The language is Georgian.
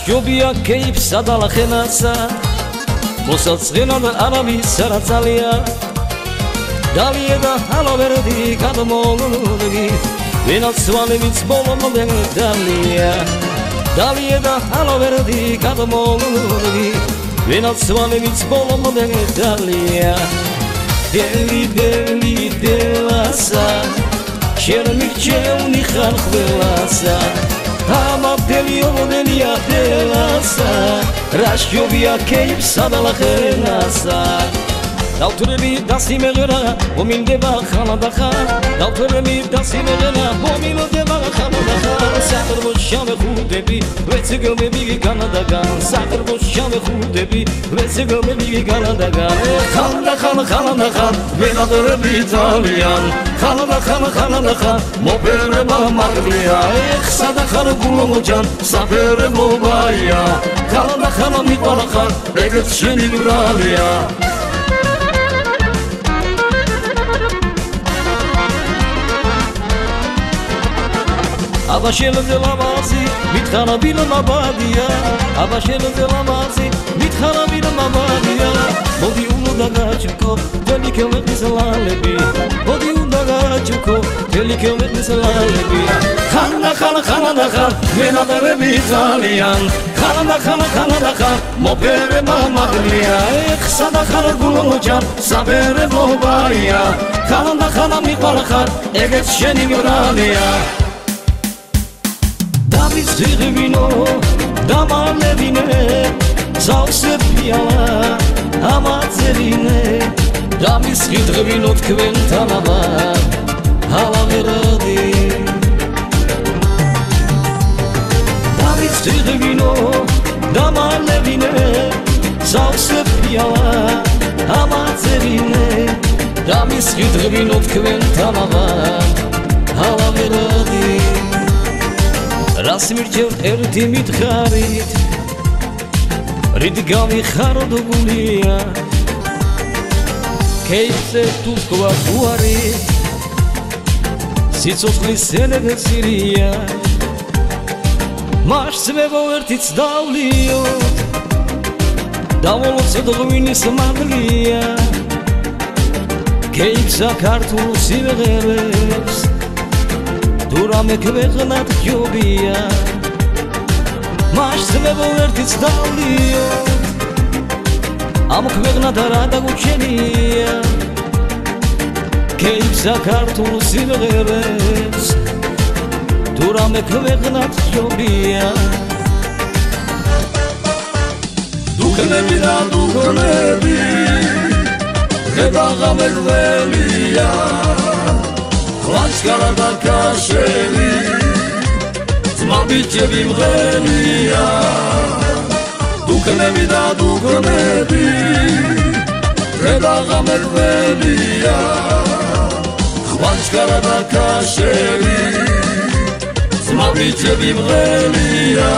რაშჯობია კეიფსა და ლახენასა მოსაცხენა და არავის არა ძალია დალია და ჰალოვერდი გადმოლუდი ვინაც სვალებიც ბოლომდე დალია. დალია და ჰალოვერდი გადმოლუდი ვინაც სვალებიც ბოლომდე დალია. დელი დელი დელასა. შერმი ჩემი ხარ ყველასა ამა დელი დელასა რაშჯობია კეიფსა და ლახენასა დავთრები დასიმეღერა მომინდება ხალა და ხა. დავთრები დასიმეღერა მომინდება ხალა და ხა. საერთოდ შამე ხუდები ვეცე გომები განადაგან საერთოდ შამე ხუდები ვეცე გომები განადაგან ხალა და ხალა ხალა და ხა ვენადრები ძალიან. ხალა და ხალა ხალა და ხა მოპერება მარგლია ეხსა და ხარ გულოჯან საფერე მობაია. ხალა და ხალა მიყარა ხარ ეგეც შენი ბრალია აბა შენზე ლამაზი მითხარა ბილო მაბადია აბა შენზე ლამაზი მითხარა ბილო მაბადია მოდი უნდა დაგაჩქო თელი კილომეტრის ლალები მოდი უნდა დაგაჩქო თელი კილომეტრის ლალები ხანა ხანა ხანა და ხან მენადრები ძალიან ხანა ხანა ხანა და ხან მოპერე მამადრია ეხსა და ხანა გულოჯან საბერე მობაია ხანა ხანა მიყარა ხარ ეგეც შენი მრალია არის ძიღბინო დამალევინე ზავსე პიალა ამაწერინე დამის ღიდღბინო თქვენთან აბა ჰალავერადი არის ძიღბინო დამალევინე ზავსე პიალა ამაწერინე დამის ღიდღბინო თქვენთან აბა რას მირჩევ ერთი მითხარით? რით გამიხარო გულია კეიცე თუ თქვა უარი სიცოცხლის ენერგია მასმევო ერთიც დავლიო? დავოლოცე დღვინის მადლია? კეიცა ქართულ სიმღერებს რამე ქვეყნად ჯობია მასწლებო ერთიც დავლიო. ამ ქვეყნად რა დაგუჩენია კეიფსა ქართულ სიმღერებს. თუ რამე ქვეყნად ჯობია დუქნები და დუქნები ხედავ ღმერთია ლაშკარა და კაშელი ძმაბიჭები მღენია დუქნები და დუქნები ხედაღამერველია ლაშკარა და კაშელი ძმაბიჭები მღენია